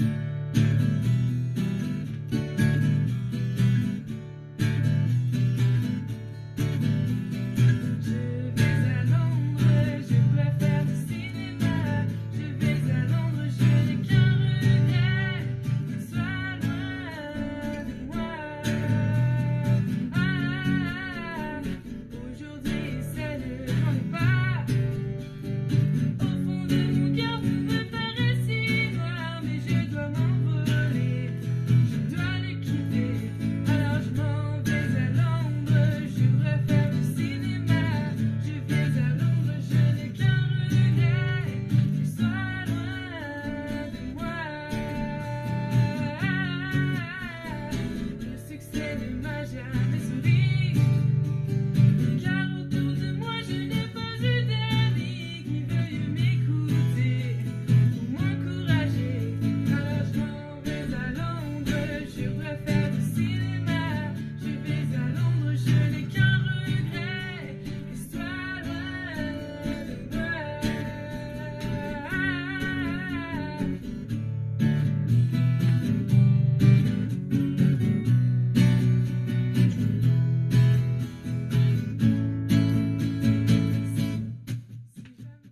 you ya.